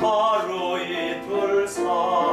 하루 이틀 사